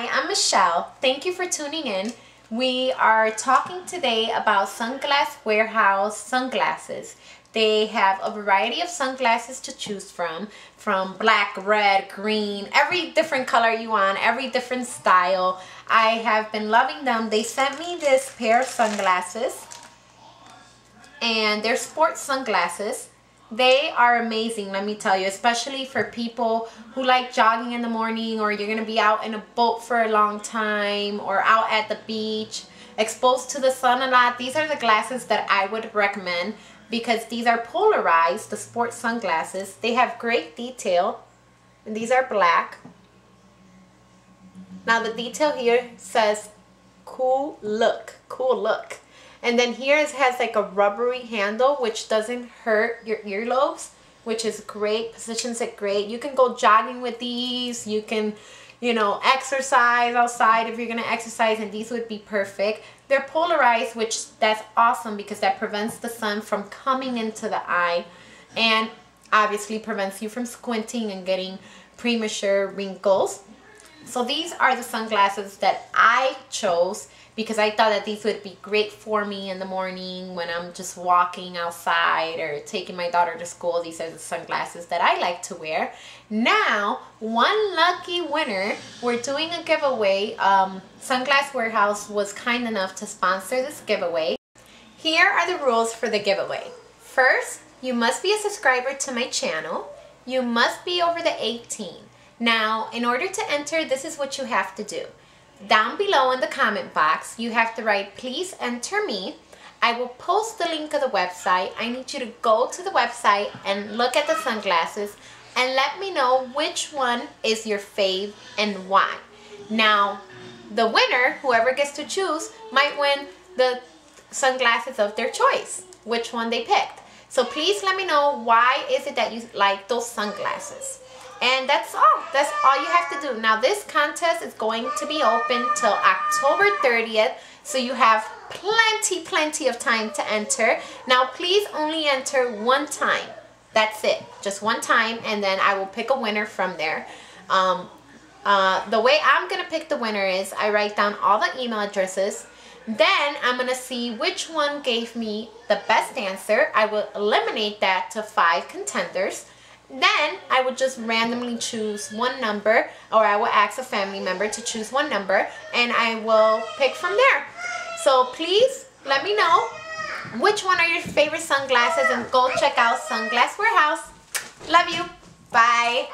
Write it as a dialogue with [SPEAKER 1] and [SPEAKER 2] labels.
[SPEAKER 1] Hi, I'm Michelle. Thank you for tuning in. We are talking today about Sunglass Warehouse sunglasses. They have a variety of sunglasses to choose from, from black, red, green, every different color you want, every different style. I have been loving them. They sent me this pair of sunglasses and they're sports sunglasses. They are amazing, let me tell you, especially for people who like jogging in the morning or you're going to be out in a boat for a long time or out at the beach, exposed to the sun a lot. These are the glasses that I would recommend because these are polarized, the sports sunglasses. They have great detail and these are black. Now the detail here says cool look, cool look. And then here it has like a rubbery handle which doesn't hurt your earlobes, which is great, positions it great. You can go jogging with these, you can, you know, exercise outside if you're gonna exercise and these would be perfect. They're polarized, which that's awesome because that prevents the sun from coming into the eye and obviously prevents you from squinting and getting premature wrinkles. So these are the sunglasses that I chose because I thought that these would be great for me in the morning when I'm just walking outside or taking my daughter to school. These are the sunglasses that I like to wear. Now, one lucky winner, we're doing a giveaway. Um, Sunglass Warehouse was kind enough to sponsor this giveaway. Here are the rules for the giveaway. First, you must be a subscriber to my channel. You must be over the 18. Now, in order to enter, this is what you have to do. Down below in the comment box, you have to write, please enter me. I will post the link of the website. I need you to go to the website and look at the sunglasses and let me know which one is your fave and why. Now, the winner, whoever gets to choose, might win the sunglasses of their choice, which one they picked. So please let me know why is it that you like those sunglasses. And that's all. That's all you have to do. Now this contest is going to be open till October 30th. So you have plenty, plenty of time to enter. Now please only enter one time. That's it. Just one time and then I will pick a winner from there. Um, uh, the way I'm going to pick the winner is I write down all the email addresses. Then I'm going to see which one gave me the best answer. I will eliminate that to five contenders. Then I would just randomly choose one number or I will ask a family member to choose one number and I will pick from there. So please let me know which one are your favorite sunglasses and go check out Sunglass Warehouse. Love you. Bye.